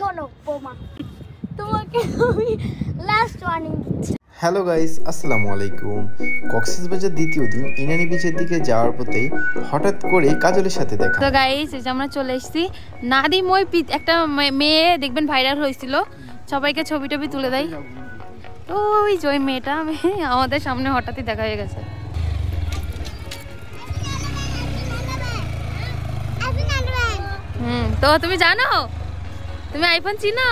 শোনো বোমা। তোমাকে আমি লাস্ট ওয়ার্নিং দিচ্ছি। হ্যালো গাইস আসসালামু আলাইকুম। কক্সবাজার দ্বিতীয় দিন ইনানি বিচের দিকে যাওয়ার পথেই হঠাৎ করে কাজলের সাথে দেখা। তো গাইস এই যে আমরা চলে এসেছি নাদিম ওই পি- একটা মেয়ে দেখবেন ভাইরাল হয়েছিল। সবাইকে ছবি টবি তুলে দেয়। ওই যে ওই মেয়েটা মেয়ে আমাদের সামনে হঠাৎই দেখা হয়ে গেছে। হুম তো তুমি জানো? তুমি আইফোন চিনো?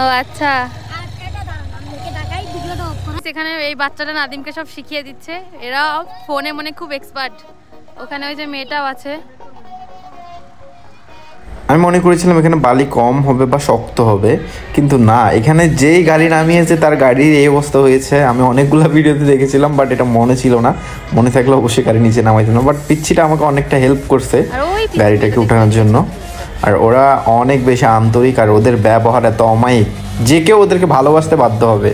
ও আচ্ছা। সেখানে এই বাচ্চাটা নাদিমকে সব শিখিয়ে দিচ্ছে। এরা ফোনে মনে খুব এক্সপার্ট ওখানে ওই যে মেয়েটাও আছে। আমি মনে করেছিলাম এখানে বালি কম হবে বা শক্ত হবে কিন্তু না এখানে যেই গাড়ি নামিয়েছে তার গাড়ির এই অবস্থা হয়েছে। আমি অনেকগুলো ভিডিওতে দেখেছিলাম বাট এটা মনে ছিল না। মনে থাকলে অবশ্যই গাড়ি নিচে নামাইতো না বাট পিচ্ছিটা আমাকে অনেকটা হেল্প করছে গাড়িটাকে উঠানোর জন্য। আর ওরা অনেক বেশি আন্তরিক আর ওদের ব্যবহার এত অমায়িক যে কেউ ওদেরকে ভালোবাসতে বাধ্য হবে।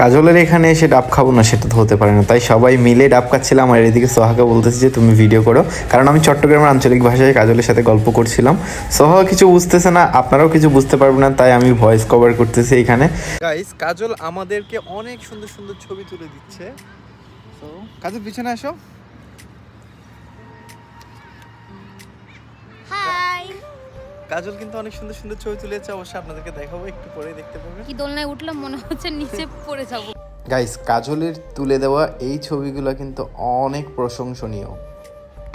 কাজলের এখানে এসে ডাব খাব না, সেটা তো হতে পারে না। তাই সবাই মিলে ডাব খাচ্ছিলাম আর এদিকে সোহাকে বলতেছি যে, তুমি ভিডিও করো। কারণ আমি চট্টগ্রামের আঞ্চলিক ভাষায় কাজলের সাথে গল্প করছিলাম। সোহা কিছু বুঝতেছে না, আপনারাও কিছু বুঝতে পারবেন না, তাই আমি ভয়েস কভার করতেছি এখানে। গাইস কাজল আমাদেরকে অনেক সুন্দর সুন্দর ছবি তুলে দিচ্ছে। কাজল, পিছনে আসো। কাজল কিন্তু অনেক সুন্দর সুন্দর ছবি তুলেছে অবশ্যই আপনাদেরকে দেখাবো একটু পরে দেখতে পাবেন। কি দোলনায় উঠলাম মনে হচ্ছে নিচে পড়ে যাব। গাইস কাজলের তুলে দেওয়া এই ছবিগুলো কিন্তু অনেক প্রশংসনীয়।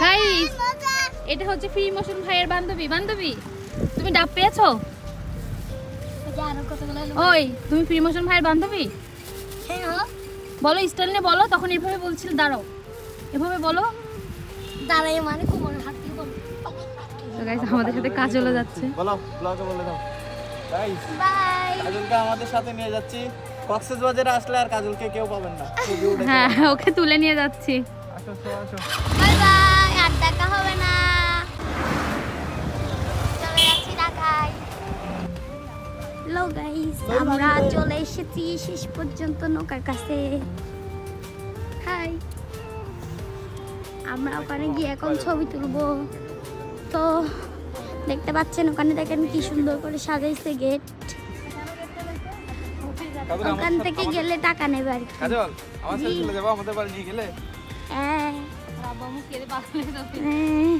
গাইস এটা হচ্ছে ফ্রি মোশন ভাইয়ের বান্ধবী। বান্ধবী তুমি ডাব পেয়েছ? আরও ওই তুমি ফ্রি মোশন ভাইয়ের বান্ধবী? হ্যাঁ বলো স্টাইল নিয়ে বলো তখন এভাবে বলছিল দাঁড়াও। এভাবে বলো। দাঁড়াই মানে তো গাইস আমাদের সাথে কাজলও যাচ্ছে। বলো ব্লগে বলে দাও। গাইস বাই কাজলকে আমাদের সাথে নিয়ে যাচ্ছি। কক্সেস বাজারে আসলে আর কাজলকে কেউ পাবেন না। হ্যাঁ ওকে তুলে নিয়ে যাচ্ছি। আসো আসো, আসো। বাই বাই আর দেখা হবে না। চলে যাচ্ছি ঢাকায়। হ্যালো গাইস আমরা চলে এসেছি শেষ পর্যন্ত নৌকার কাছে। হাই আমরা ওখানে গিয়ে এখন ছবি তুলবো। তো দেখতে পাচ্ছেন ওখানে দেখেন কি সুন্দর করে সাজাইছে গেট ওখান থেকে গেলে টাকা নেবে আর কি। কাজল আমার সাথে চলে যাব আমাদের বাড়ি নিয়ে গেলে? হ্যাঁ। হ্যাঁ।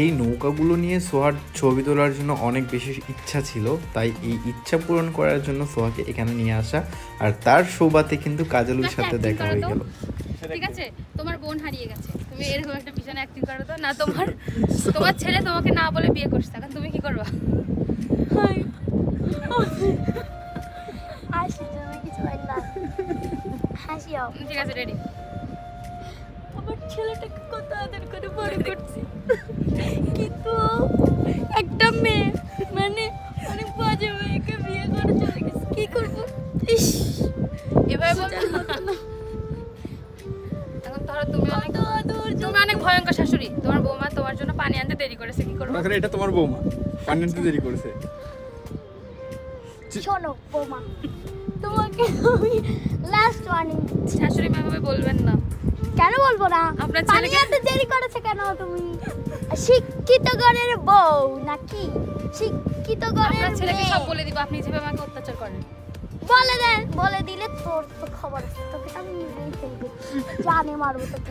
এই নৌকাগুলো নিয়ে সোহার ছবি তোলার জন্য অনেক বেশি ইচ্ছা ছিল তাই এই ইচ্ছা পূরণ করার জন্য সোহাকে এখানে নিয়ে আসা আর তার শোভাতে কিন্তু কাজলের সাথে দেখা হয়ে গেল। ঠিক আছে তোমার বোন হারিয়ে গেছে। তুমি এরকম একটা পিছনে অ্যাক্টিং করো তো। না তোমার তোমার ছেলে তোমাকে না বলে বিয়ে করছে এখন তুমি কি করবা? হাসি তুমি কিছু না। হাসিও। ঠিক আছে রেডি আমার ছেলেটাকে কত আদর করে বড় করছি। কিন্তু একটা মেয়ে শাশুড়ি তোমার বৌমা তোমার জন্য পানি আনতে দেরি করেছে কি করব? এটা তোমার বৌমা। পানি আনতে দেরি করেছে। শোনো বোমা তোমাকে আমি লাস্ট ওয়ার্নিং শাশুড়ি মা বলবেন না। কেন বলব না? আপনার পানি আনতে দেরি করেছে কেন তুমি? শিক্ষিত ঘরের বউ নাকি? শিক্ষিত ঘরের আপনার ছেলেকে সব বলে দিব আপনি যেভাবে আমাকে অত্যাচার করেন। বলে দেন বলে দিলে তোর তো খবর আছে তোকে তো আমি ফেলব। জানে মারবো তোকে।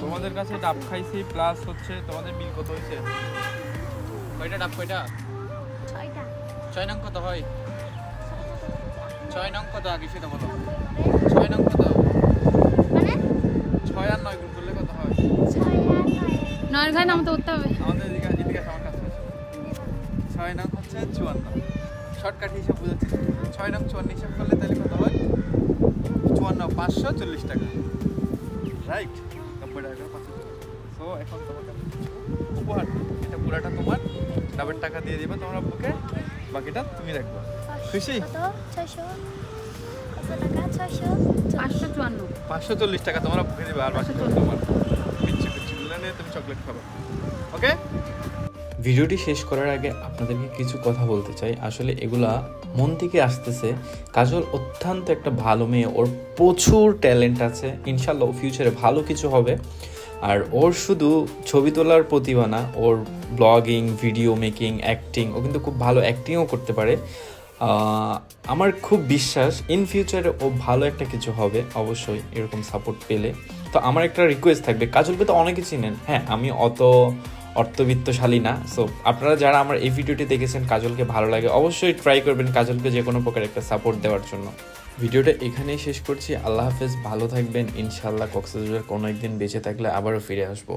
তোমাদের কাছে ডাব খাইছি প্লাস হচ্ছে তোমাদের বিল কত হয়েছে? কয়টা ডাব কয়টা? ছয়টা। ছয় নং কত হয়? ছয় নং কত? আগে সেটা বলো। ছয় নং কত? মানে? ছয় আর নয় গুণ করলে কত হয়? ছয় আর নয়। নয়ের ঘায় নামতে উঠতে হবে। শর্টকাট হিসাব বুঝাচ্ছি। ছয় নং চুয়ান্ন হিসাব করলে তাহলে কত হয়? চুয়ান্ন পাঁচশো চল্লিশ টাকা। রাইট নব্বই টাকা পাঁচশো সো এখন তোমাকে উপহার এটা পুরাটা তোমার ডাবের টাকা দিয়ে দিবা তোমার আব্বুকে। বাকিটা তুমি রাখবা খুশি? পাঁচশো চল্লিশ টাকা তোমার আব্বুকে দিবা আর বাকি তোমার পিচ্ছি পিচ্ছি গুলো নিয়ে তুমি চকলেট খাবা। ওকে ভিডিওটি শেষ করার আগে আপনাদেরকে কিছু কথা বলতে চাই। আসলে এগুলা মন থেকে আসতেছে। কাজল অত্যন্ত একটা ভালো মেয়ে। ওর প্রচুর ট্যালেন্ট আছে। ইনশাল্লাহ ফিউচারে ভালো কিছু হবে। আর ওর শুধু ছবি তোলার প্রতিভা না, ওর ব্লগিং ভিডিও মেকিং অ্যাক্টিং ও কিন্তু খুব ভালো অ্যাক্টিংও করতে পারে। আমার খুব বিশ্বাস ইন ফিউচারে ও ভালো একটা কিছু হবে। অবশ্যই এরকম সাপোর্ট পেলে। তো আমার একটা রিকোয়েস্ট থাকবে। কাজলকে তো অনেকে চিনেন। হ্যাঁ আমি অত অর্থবিত্তশালী না। সো আপনারা যারা আমার এই ভিডিওটি দেখেছেন কাজলকে ভালো লাগে, অবশ্যই ট্রাই করবেন কাজলকে যে কোনো প্রকার একটা সাপোর্ট দেওয়ার জন্য। ভিডিওটা এখানেই শেষ করছি। আল্লাহ হাফেজ, ভালো থাকবেন। ইনশাল্লাহ কক্সবাজার কোনো একদিন বেঁচে থাকলে আবারও ফিরে আসব।